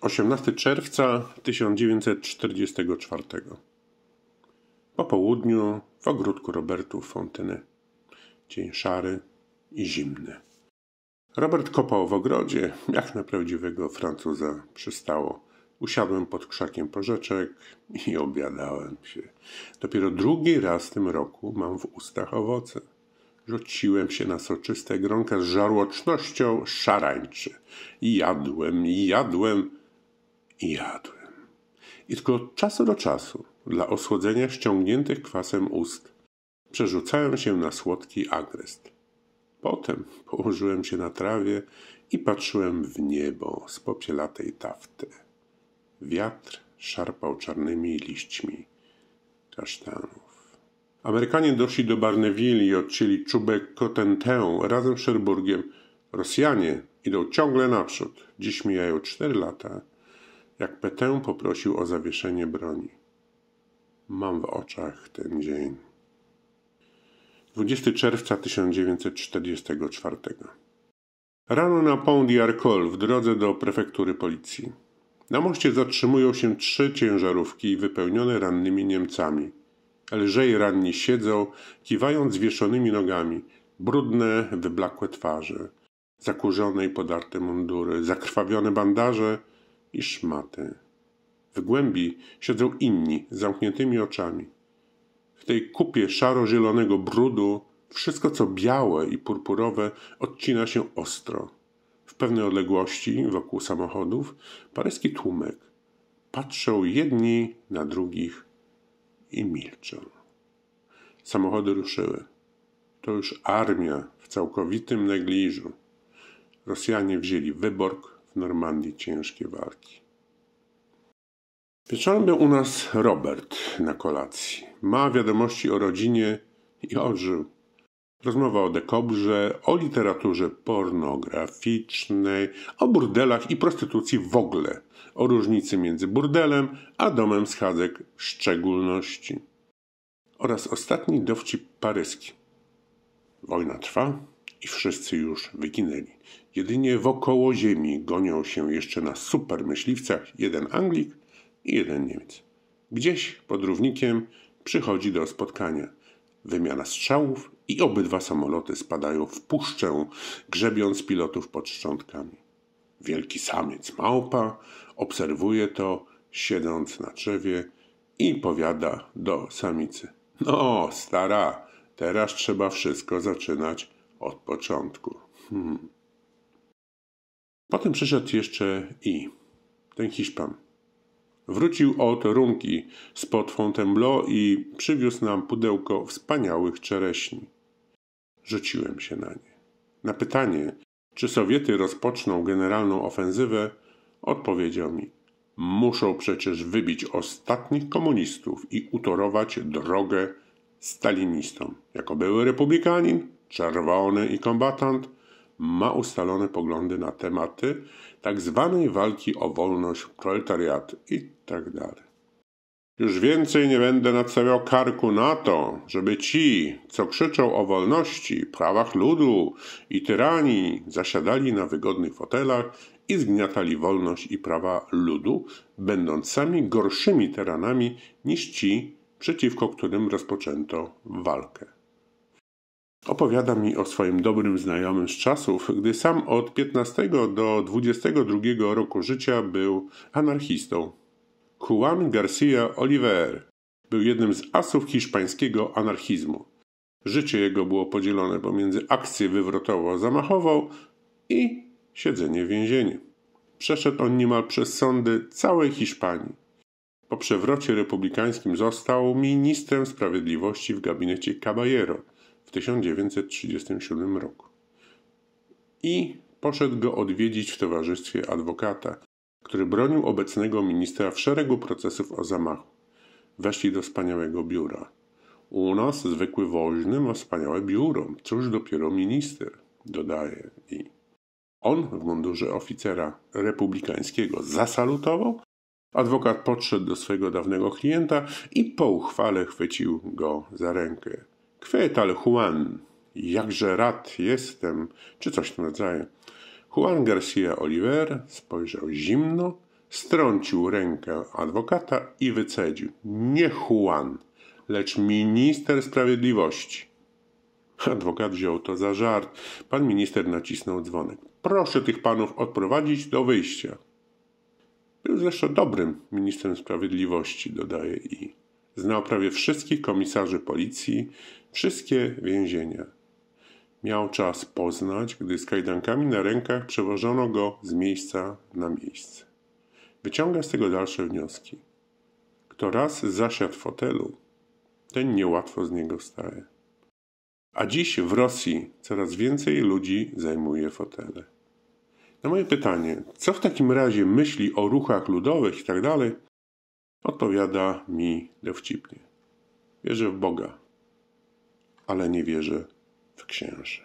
Osiemnasty czerwca 1944 Po południu w ogródku Robertów Fontenay. Dzień szary i zimny. Robert kopał w ogrodzie, jak na prawdziwego Francuza przystało. Usiadłem pod krzakiem porzeczek i obiadałem się. Dopiero drugi raz w tym roku mam w ustach owoce. Rzuciłem się na soczyste gronka z żarłocznością szarańczy. I jadłem, i jadłem, i jadłem. I tylko od czasu do czasu, dla osłodzenia ściągniętych kwasem ust, przerzucałem się na słodki agrest. Potem położyłem się na trawie i patrzyłem w niebo z popielatej tafty. Wiatr szarpał czarnymi liśćmi kasztanów. Amerykanie doszli do Barneville i odcięli czubek Cotentę razem z Sherburgiem. Rosjanie idą ciągle naprzód. Dziś mijają cztery lata, jak Petę poprosił o zawieszenie broni. Mam w oczach ten dzień. 20 czerwca 1944. Rano na Pont d'Arcole w drodze do prefektury policji. Na moście zatrzymują się trzy ciężarówki wypełnione rannymi Niemcami. Lżej ranni siedzą, kiwając zwieszonymi nogami, brudne, wyblakłe twarze, zakurzone i podarte mundury, zakrwawione bandaże i szmaty. W głębi siedzą inni zamkniętymi oczami. W tej kupie szaro-zielonego brudu wszystko co białe i purpurowe odcina się ostro. W pewnej odległości wokół samochodów paryski tłumek. Patrzą jedni na drugich i milczą. Samochody ruszyły. To już armia w całkowitym negliżu. Rosjanie wzięli Wyborg w Normandii ciężkie walki. Wieczorem był u nas Robert na kolacji. Ma wiadomości o rodzinie i ożył. Rozmowa o dekobrze, o literaturze pornograficznej, o burdelach i prostytucji w ogóle, o różnicy między burdelem a domem schadzek w szczególności. Oraz ostatni dowcip paryski. Wojna trwa i wszyscy już wyginęli. Jedynie wokoło ziemi gonią się jeszcze na super myśliwcach jeden Anglik i jeden Niemiec. Gdzieś pod równikiem przychodzi do spotkania. Wymiana strzałów i obydwa samoloty spadają w puszczę, grzebiąc pilotów pod szczątkami. Wielki samiec małpa obserwuje to, siedząc na drzewie i powiada do samicy. No, stara, teraz trzeba wszystko zaczynać od początku. Hmm. Potem przyszedł jeszcze i ten Hiszpan. Wrócił od Runki spod Fontainebleau i przywiózł nam pudełko wspaniałych czereśni. Rzuciłem się na nie. Na pytanie, czy Sowiety rozpoczną generalną ofensywę, odpowiedział mi: Muszą przecież wybić ostatnich komunistów i utorować drogę stalinistom. Jako były republikanin, czerwony i kombatant, ma ustalone poglądy na tematy tak zwanej walki o wolność, proletariat i tak. Już więcej nie będę nadstawiał karku na to, żeby ci, co krzyczą o wolności, prawach ludu i tyranii, zasiadali na wygodnych fotelach i zgniatali wolność i prawa ludu, będąc sami gorszymi tyranami niż ci, przeciwko którym rozpoczęto walkę. Opowiada mi o swoim dobrym znajomym z czasów, gdy sam od 15 do 22 roku życia był anarchistą. Juan Garcia Oliver był jednym z asów hiszpańskiego anarchizmu. Życie jego było podzielone pomiędzy akcję wywrotowo-zamachową i siedzenie w więzieniu. Przeszedł on niemal przez sądy całej Hiszpanii. Po przewrocie republikańskim został ministrem sprawiedliwości w gabinecie Caballero – 1937 roku. I poszedł go odwiedzić w towarzystwie adwokata, który bronił obecnego ministra w szeregu procesów o zamachu. Weszli do wspaniałego biura. U nas zwykły woźny ma wspaniałe biuro, cóż dopiero minister, dodaje i On w mundurze oficera republikańskiego zasalutował. Adwokat podszedł do swojego dawnego klienta i po uchwale chwycił go za rękę. Kwetal Juan, jakże rad jestem, czy coś w tym rodzaju. Juan Garcia Oliver spojrzał zimno, strącił rękę adwokata i wycedził. Nie Juan, lecz minister sprawiedliwości. Adwokat wziął to za żart. Pan minister nacisnął dzwonek. Proszę tych panów odprowadzić do wyjścia. Był zresztą dobrym ministrem sprawiedliwości, dodaje i. Znał prawie wszystkich komisarzy policji, wszystkie więzienia. Miał czas poznać, gdy z kajdankami na rękach przewożono go z miejsca na miejsce. Wyciąga z tego dalsze wnioski. Kto raz zasiadł w fotelu, ten niełatwo z niego wstaje. A dziś w Rosji coraz więcej ludzi zajmuje fotele. Na moje pytanie, co w takim razie myśli o ruchach ludowych i tak Odpowiada mi dowcipnie. Wierzę w Boga, ale nie wierzę w księży.